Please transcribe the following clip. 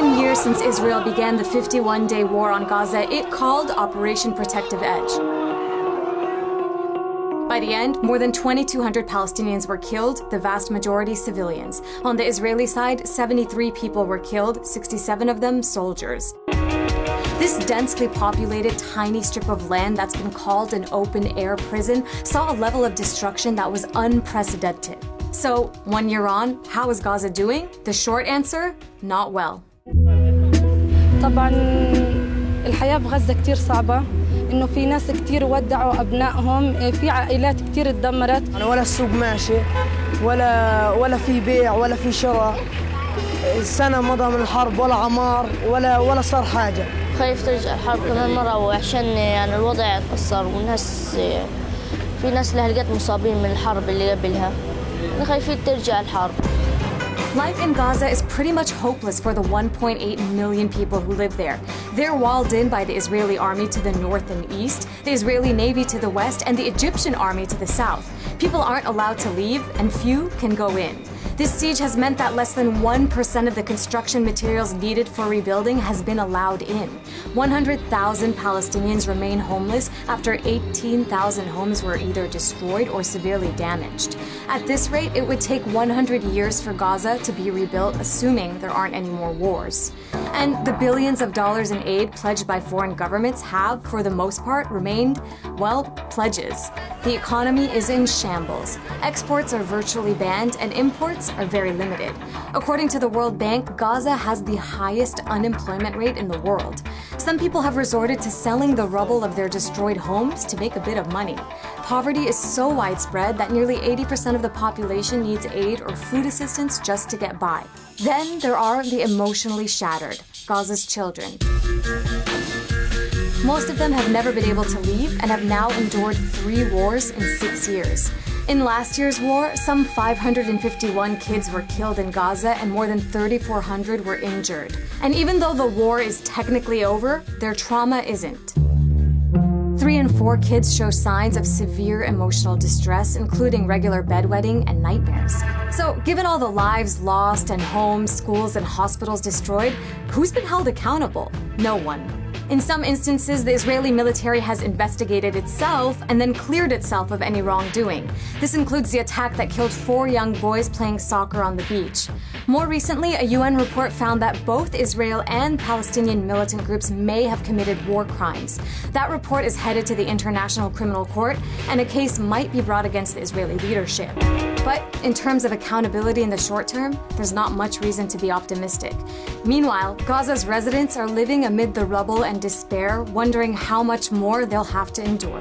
one year since Israel began the 51 day war on Gaza, it called Operation Protective Edge. By the end, more than 2,200 Palestinians were killed, the vast majority civilians. On the Israeli side, 73 people were killed, 67 of them soldiers. This densely populated tiny strip of land that's been called an open air prison saw a level of destruction that was unprecedented. So, one year on, how is Gaza doing? The short answer not well. طبعا الحياة بغزة كتير صعبة إنه في ناس كتير ودعوا أبنائهم في عائلات كتير اتدمرت. أنا ولا السوق ماشي ولا ولا في بيع ولا في شراء. السنة مضى من الحرب ولا عمار ولا ولا صار حاجة. خايف ترجع الحرب كمان مرة وعشان يعني الوضع اتأثر والناس في ناس لهلقات مصابين من الحرب اللي قبلها. خايفين ترجع الحرب. Life in Gaza is pretty much hopeless for the 1.8 million people who live there. They're walled in by the Israeli army to the north and east, the Israeli navy to the west, and the Egyptian army to the south. People aren't allowed to leave, and few can go in. This siege has meant that less than 1% of the construction materials needed for rebuilding has been allowed in. 100,000 Palestinians remain homeless after 18,000 homes were either destroyed or severely damaged. At this rate, it would take 100 years for Gaza to be rebuilt, assuming there aren't any more wars. And the billions of dollars in aid pledged by foreign governments have, for the most part, remained, well, pledges. The economy is in shambles. Exports are virtually banned, and imports are very limited. According to the World Bank, Gaza has the highest unemployment rate in the world. Some people have resorted to selling the rubble of their destroyed homes to make a bit of money. Poverty is so widespread that nearly 80% of the population needs aid or food assistance just to get by. Then there are the emotionally shattered, Gaza's children. Most of them have never been able to leave and have now endured three wars in six years. In last year's war, some 551 kids were killed in Gaza and more than 3,400 were injured. And even though the war is technically over, their trauma isn't. Three in four kids show signs of severe emotional distress, including regular bedwetting and nightmares. So, given all the lives lost and homes, schools, and hospitals destroyed, who's been held accountable? No one. In some instances, the Israeli military has investigated itself and then cleared itself of any wrongdoing. This includes the attack that killed four young boys playing soccer on the beach. More recently, a UN report found that both Israel and Palestinian militant groups may have committed war crimes. That report is headed to the International Criminal Court, and a case might be brought against the Israeli leadership. But in terms of accountability in the short term, there's not much reason to be optimistic. Meanwhile, Gaza's residents are living amid the rubble despair, wondering how much more they'll have to endure.